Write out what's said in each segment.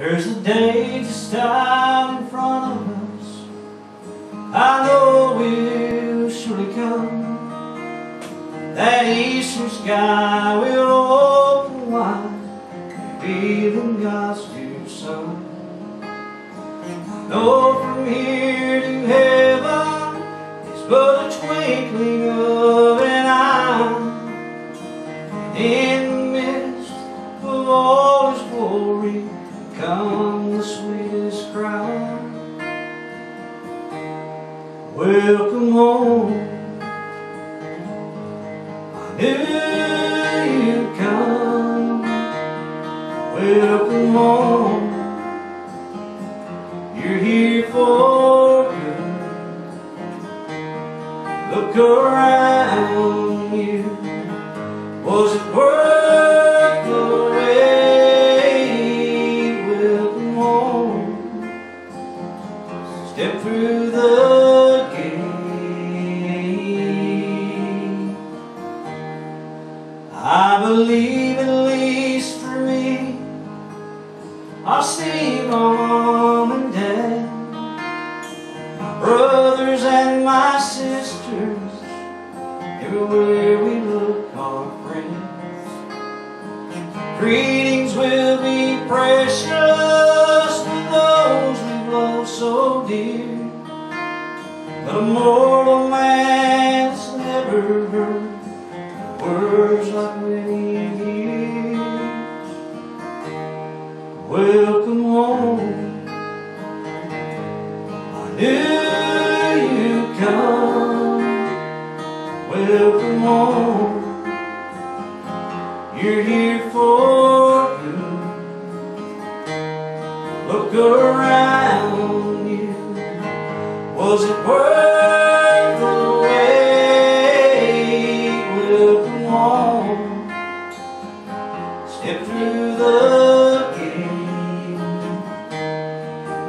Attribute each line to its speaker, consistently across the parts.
Speaker 1: There's a day just out in front of us. I know will surely come. That eastern sky will open wide. Revealing God's dear Son. I know from here to heaven It's but a Welcome home. I knew you'd come. Welcome home. You're here for good. Look around you. Was it worth the Step through the I believe at least for me. I'll see mom and dad My brothers and my sisters Everywhere we look our friends. Greetings will be precious To those we've loved so dear But a mortal man's never heard Words like many years Welcome home. I knew you'd come Welcome home. You're here for good. Look around you. was it worth Step through the gate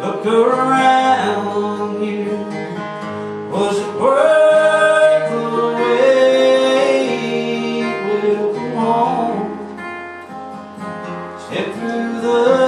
Speaker 1: Look around you Was it worth the wait? Will you come home? Step through the